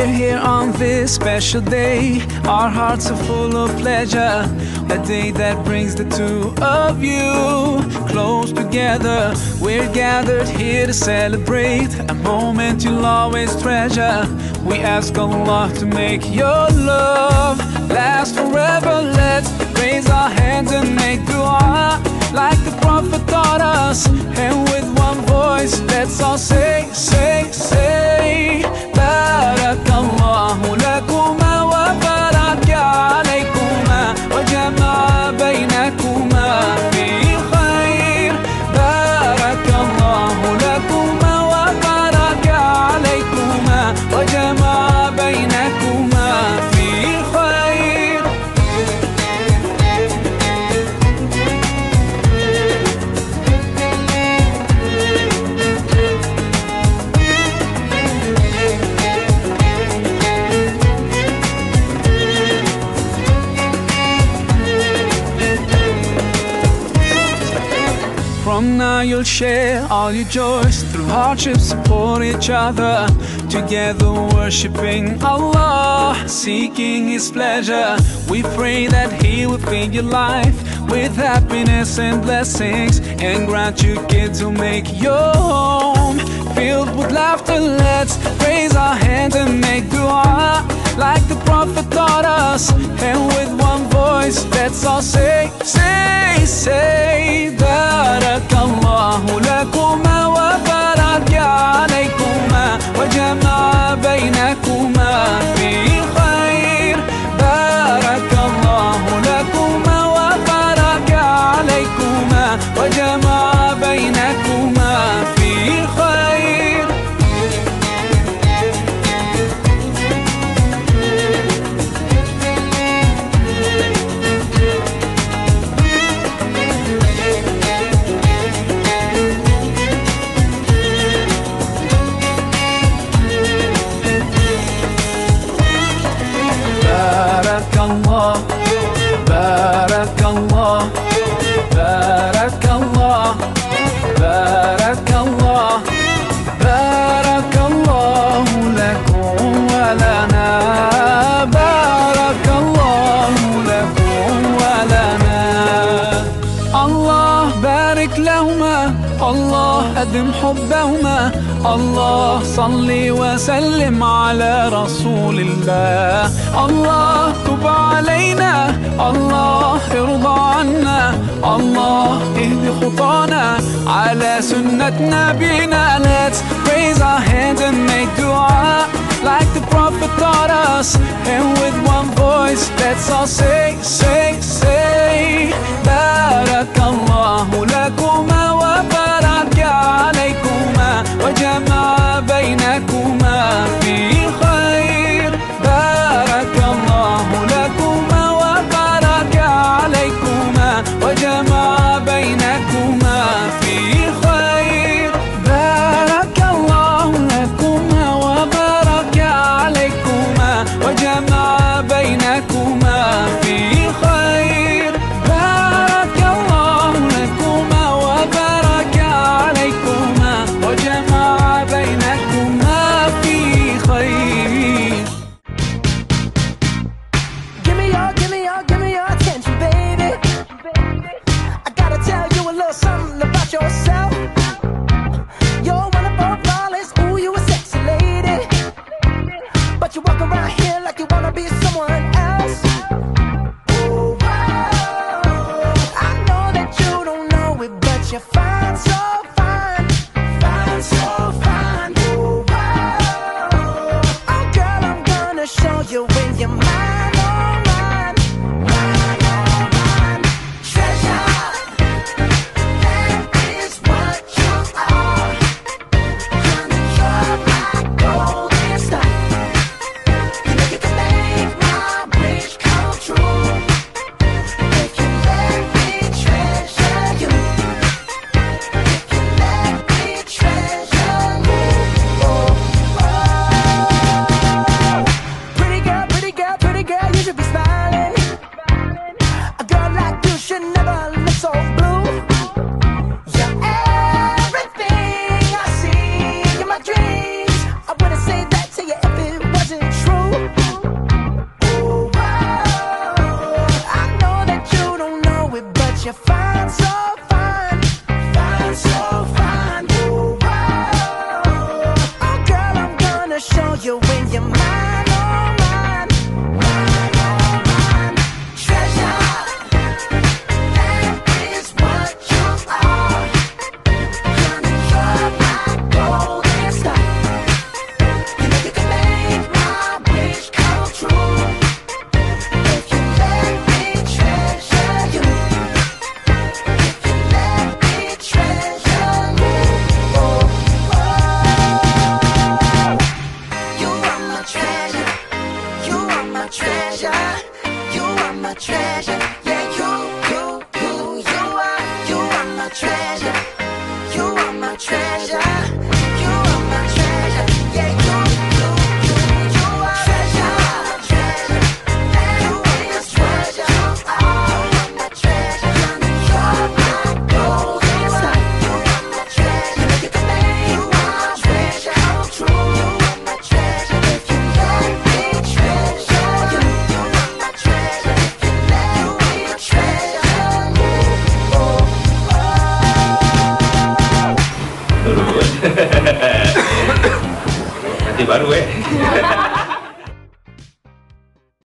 We're here on this special day. Our hearts are full of pleasure. A day that brings the two of you close together. We're gathered here to celebrate a moment you'll always treasure. We ask Allah to make your love last forever. Let's raise our hands and make dua like the Prophet taught us. And with one voice, let's all say, say, From now you'll share all your joys Through hardships support each other. Together worshipping Allah Seeking His pleasure. We pray that He will fill your life With happiness and blessings And grant you kids who make your home Filled with laughter. Let's بارك الله بارك الله بارك الله لكم ولنا. بارك الله لكم ولنا. الله بارك لهما الله أدم حبهما. الله صل وسلم على رسول الله. الله اهد خطانا على سنة نبينا Let's raise our hands and make dua like the Prophet taught us you win. baru eh.